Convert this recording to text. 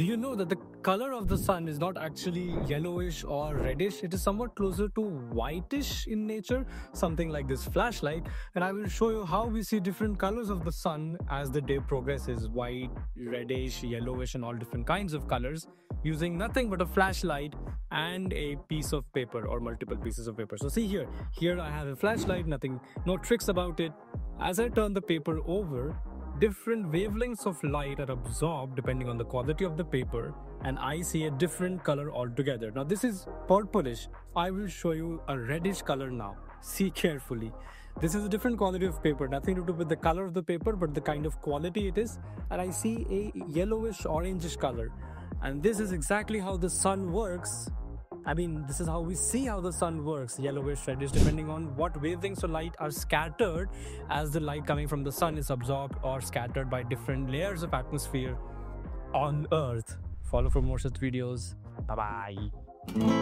Do you know that the color of the sun is not actually yellowish or reddish? It is somewhat closer to whitish in nature, something like this flashlight. And I will show you how we see different colors of the sun as the day progresses white, reddish, yellowish, and all different kinds of colors using nothing but a flashlight and a piece of paper or multiple pieces of paper. So, see here, here I have a flashlight, nothing, no tricks about it. As I turn the paper over, different wavelengths of light are absorbed depending on the quality of the paper and I see a different color altogether. Now this is purplish. I will show you a reddish color now. See carefully. This is a different quality of paper, nothing to do with the color of the paper, but the kind of quality it is. And I see a yellowish orangish color. And this is exactly how the sun works I mean, this is how we see how the sun works yellowish, reddish, depending on what wavelengths of light are scattered as the light coming from the sun is absorbed or scattered by different layers of atmosphere on Earth. Follow for more such videos. Bye bye.